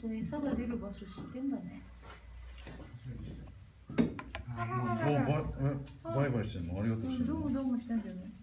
当に餌が出る場所知ってんだね。あもうバイバイしてんのありがとうしてんのどうもどうもしたんじゃな。い？